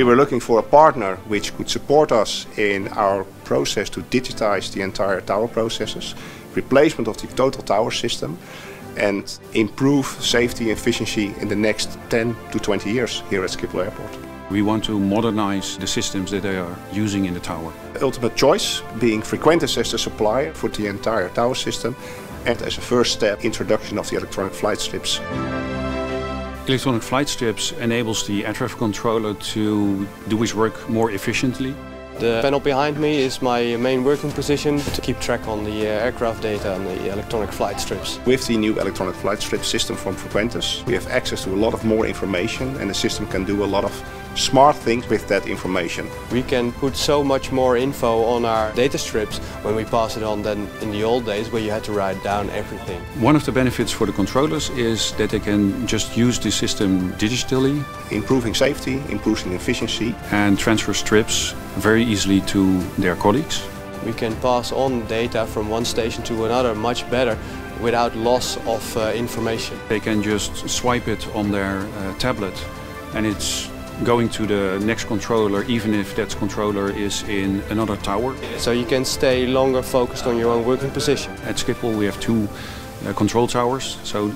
We were looking for a partner which could support us in our process to digitize the entire tower processes, replacement of the total tower system, and improve safety and efficiency in the next 10 to 20 years here at Schiphol Airport. We want to modernize the systems that they are using in the tower. Ultimate choice being Frequentis as the supplier for the entire tower system and as a first step introduction of the electronic flight strips. Electronic flight strips enables the air traffic controller to do his work more efficiently. The panel behind me is my main working position to keep track on the uh, aircraft data and the electronic flight strips. With the new electronic flight strip system from Frequentis, we have access to a lot of more information and the system can do a lot of smart things with that information. We can put so much more info on our data strips when we pass it on than in the old days where you had to write down everything. One of the benefits for the controllers is that they can just use the system digitally. Improving safety, improving efficiency. And transfer strips very easily to their colleagues. We can pass on data from one station to another much better without loss of uh, information. They can just swipe it on their uh, tablet and it's going to the next controller even if that controller is in another tower. So you can stay longer focused on your own working position. At Schiphol we have two uh, control towers so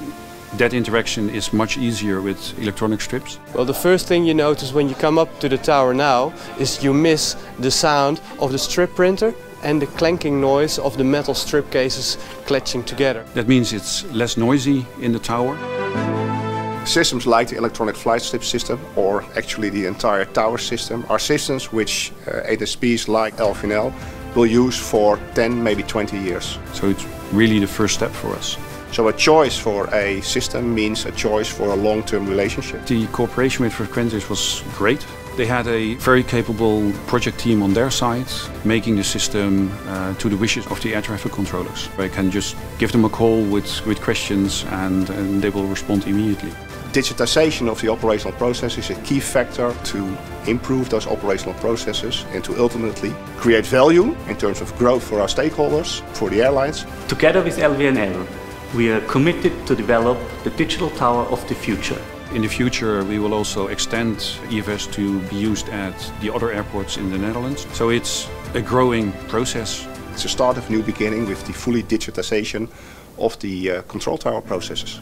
that interaction is much easier with electronic strips. Well the first thing you notice when you come up to the tower now is you miss the sound of the strip printer and the clanking noise of the metal strip cases clutching together. That means it's less noisy in the tower. Systems like the electronic flight strip system or actually the entire tower system are systems which uh, ANSPs like LVNL will use for 10, maybe 20 years. So it's really the first step for us. So a choice for a system means a choice for a long-term relationship. The cooperation with Frequentis was great. They had a very capable project team on their side, making the system uh, to the wishes of the air traffic controllers. I can just give them a call with, with questions and, and they will respond immediately. Digitization of the operational process is a key factor to improve those operational processes and to ultimately create value in terms of growth for our stakeholders, for the airlines. Together with LVNL, we are committed to develop the digital tower of the future. In the future we will also extend EFS to be used at the other airports in the Netherlands. So it's a growing process. It's a start of new beginning with the fully digitization of the uh, control tower processes.